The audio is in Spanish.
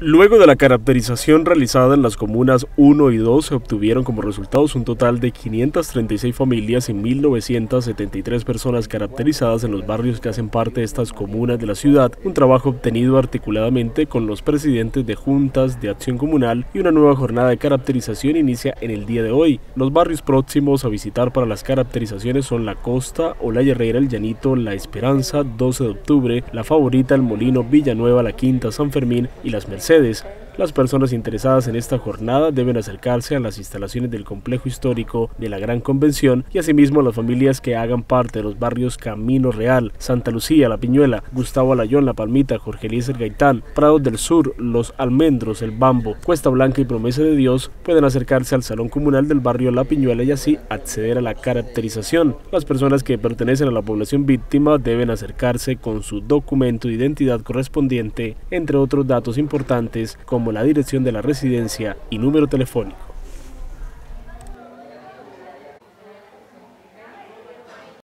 Luego de la caracterización realizada en las comunas 1 y 2, se obtuvieron como resultados un total de 536 familias y 1.973 personas caracterizadas en los barrios que hacen parte de estas comunas de la ciudad, un trabajo obtenido articuladamente con los presidentes de juntas de acción comunal y una nueva jornada de caracterización inicia en el día de hoy. Los barrios próximos a visitar para las caracterizaciones son La Costa, Olaya Herrera, El Llanito, La Esperanza, 12 de octubre, La Favorita, El Molino, Villanueva, La Quinta, San Fermín y Las Mercedes Mercedes las personas interesadas en esta jornada deben acercarse a las instalaciones del complejo histórico de la Gran Convención y asimismo a las familias que hagan parte de los barrios Camino Real, Santa Lucía, La Piñuela, Gustavo Alayón, La Palmita, Jorge Eliezer Gaitán, Prados del Sur, Los Almendros, El Bambo, Cuesta Blanca y Promesa de Dios pueden acercarse al Salón Comunal del barrio La Piñuela y así acceder a la caracterización. Las personas que pertenecen a la población víctima deben acercarse con su documento de identidad correspondiente, entre otros datos importantes como la dirección de la residencia y número telefónico.